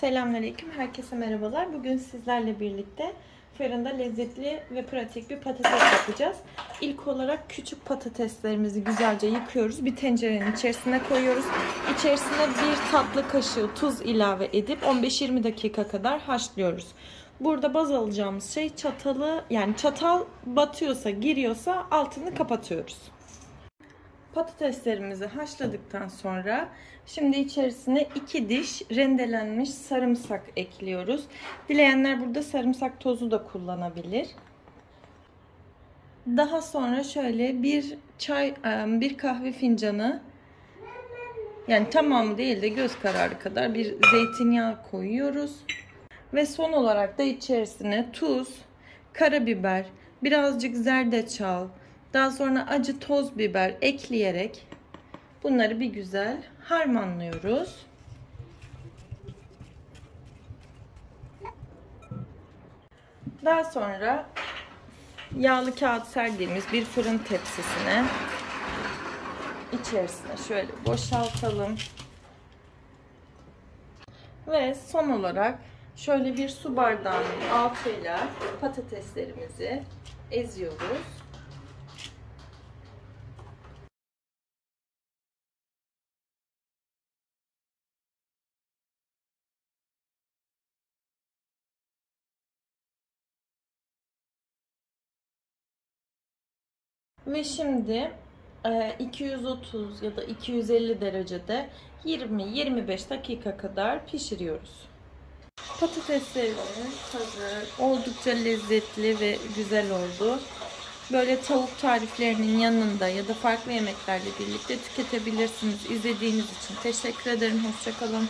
Selamünaleyküm, herkese merhabalar. Bugün sizlerle birlikte fırında lezzetli ve pratik bir patates yapacağız. İlk olarak küçük patateslerimizi güzelce yıkıyoruz. Bir tencerenin içerisine koyuyoruz. İçerisine bir tatlı kaşığı tuz ilave edip 15-20 dakika kadar haşlıyoruz. Burada baz alacağımız şey çatalı yani çatal batıyorsa giriyorsa altını kapatıyoruz. Patateslerimizi haşladıktan sonra şimdi içerisine 2 diş rendelenmiş sarımsak ekliyoruz. Dileyenler burada sarımsak tozu da kullanabilir. Daha sonra şöyle bir çay bir kahve fincanı yani tamamı değil de göz kararı kadar bir zeytinyağı koyuyoruz. Ve son olarak da içerisine tuz, karabiber, birazcık zerdeçal, daha sonra acı toz biber ekleyerek bunları bir güzel harmanlıyoruz. Daha sonra yağlı kağıt serdiğimiz bir fırın tepsisine içerisine şöyle boşaltalım. Ve son olarak şöyle bir su bardağının altıyla patateslerimizi eziyoruz. Ve şimdi 230 ya da 250 derecede 20-25 dakika kadar pişiriyoruz. Patateslerimiz hazır. Oldukça lezzetli ve güzel oldu. Böyle tavuk tariflerinin yanında ya da farklı yemeklerle birlikte tüketebilirsiniz. İzlediğiniz için teşekkür ederim. Hoşçakalın.